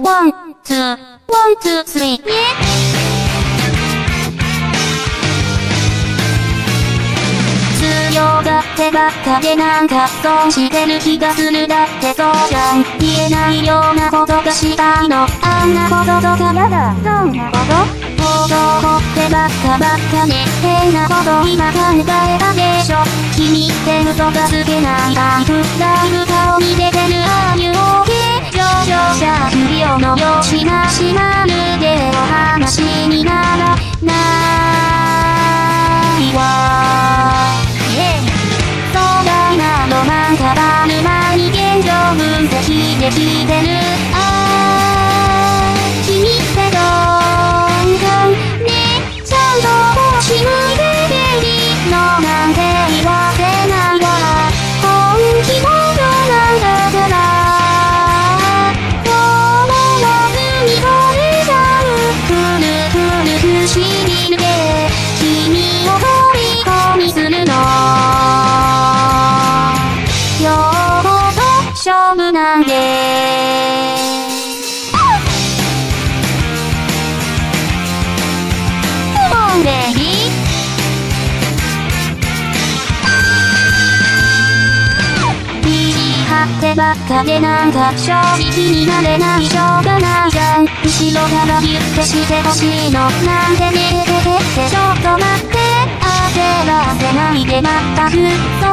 One, two, one, two, three、強がってばっかでなんか損してる気がするだってそうじゃん言えないようなことがしたいの。あんなこととかやだどんなこと男ってばっかばっかね。変なこと今考えたでしょ。君って嘘がつけない。タイプだいぶできてる勝負なんでボンベリ意地張ってばっかでなんか正直になれない。しょうがないじゃん。後ろからギュッてしてほしいの。なんでねててて。ちょっと待って。焦らせないでまったく。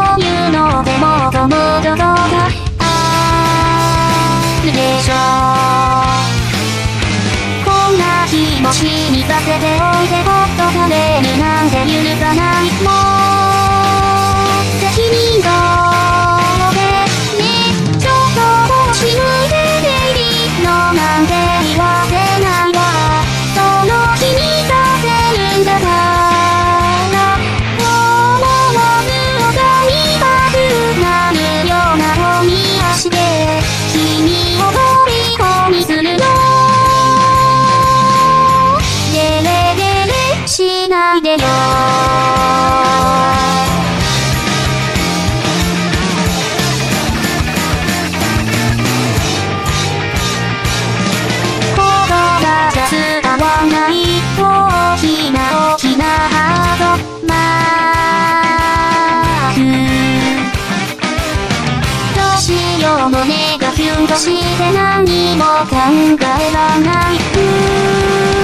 ておいてほっとかれるなんて許さな。いもう今日もねがキュンとして何も考えらない。